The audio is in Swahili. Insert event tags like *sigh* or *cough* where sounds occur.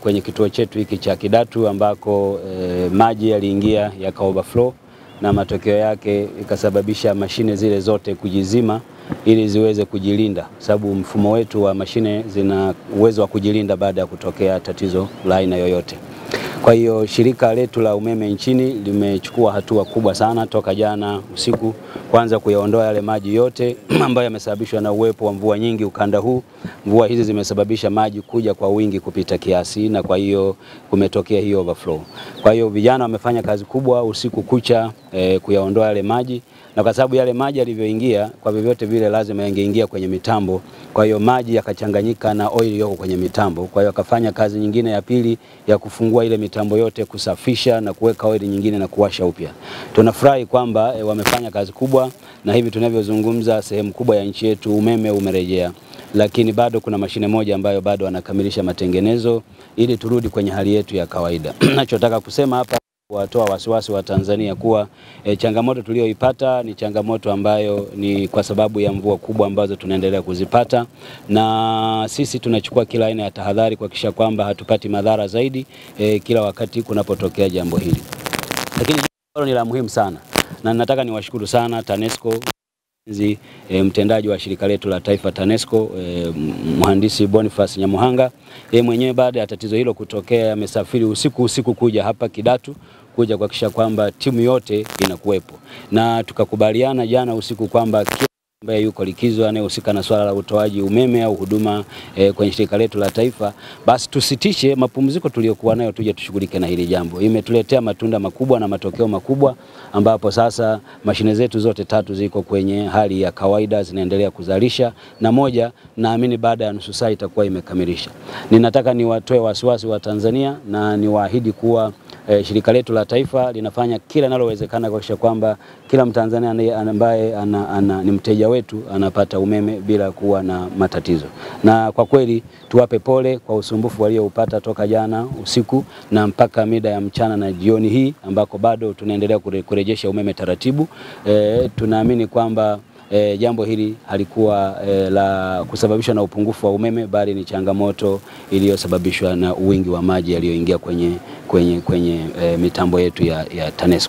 kwenye kituo chetu hiki cha Kidatu ambako e, maji yaliingia yaka overflow na matokeo yake ikasababisha mashine zile zote kujizima ili ziweze kujilinda, sababu mfumo wetu wa mashine zina uwezo wa kujilinda baada ya kutokea tatizo la aina yoyote. Kwa hiyo shirika letu la umeme nchini limechukua hatua kubwa sana toka jana usiku, kwanza kuyaondoa yale maji yote *clears throat* ambayo yamesababishwa na uwepo wa mvua nyingi ukanda huu. Mvua hizi zimesababisha maji kuja kwa wingi kupita kiasi, na kwa hiyo kumetokea hiyo overflow. Kwa hiyo vijana wamefanya kazi kubwa usiku kucha e, kuyaondoa yale maji na kwa sababu yale maji yalivyoingia, kwa vyovyote vile lazima yangeingia kwenye mitambo. Kwa hiyo maji yakachanganyika na oil yoko kwenye mitambo, kwa hiyo akafanya kazi nyingine ya pili ya kufungua ile mitambo yote, kusafisha na kuweka oil nyingine na kuwasha upya. Tunafurahi kwamba e, wamefanya kazi kubwa, na hivi tunavyozungumza, sehemu kubwa ya nchi yetu umeme umerejea, lakini bado kuna mashine moja ambayo bado wanakamilisha matengenezo ili turudi kwenye hali yetu ya kawaida. *clears throat* Nachotaka kusema hapa watoa wasiwasi wa Tanzania kuwa e, changamoto tuliyoipata ni changamoto ambayo ni kwa sababu ya mvua kubwa ambazo tunaendelea kuzipata, na sisi tunachukua kila aina ya tahadhari kuhakikisha kwamba hatupati madhara zaidi e, kila wakati kunapotokea jambo hili, lakini jambo ni la muhimu sana, na nataka niwashukuru sana TANESCO zi, e, mtendaji wa shirika letu la taifa TANESCO e, mhandisi Boniface Nyamuhanga. Yeye mwenyewe baada ya tatizo hilo kutokea amesafiri usiku usiku kuja hapa Kidatu kuja kuhakikisha kwamba timu yote inakuwepo, na tukakubaliana jana usiku kwamba ambaye yuko likizo anayehusika na swala la utoaji umeme au huduma e, kwenye shirika letu la taifa, basi tusitishe mapumziko tuliyokuwa nayo, tuje tushughulike na hili jambo. Imetuletea matunda makubwa na matokeo makubwa, ambapo sasa mashine zetu zote tatu ziko kwenye hali ya kawaida, zinaendelea kuzalisha, na moja naamini baada ya nusu saa itakuwa imekamilisha. Ninataka niwatoe wasiwasi wa Tanzania na niwaahidi kuwa E, shirika letu la taifa linafanya kila linalowezekana kuhakikisha kwamba kila Mtanzania ambaye ana, ana, ni mteja wetu anapata umeme bila kuwa na matatizo. Na kwa kweli tuwape pole kwa usumbufu walioupata toka jana usiku na mpaka mida ya mchana na jioni hii ambako bado tunaendelea kure, kurejesha umeme taratibu. E, tunaamini kwamba E, jambo hili halikuwa e, la kusababishwa na upungufu wa umeme bali ni changamoto iliyosababishwa na wingi wa maji yaliyoingia kwenye, kwenye, kwenye e, mitambo yetu ya, ya TANESCO.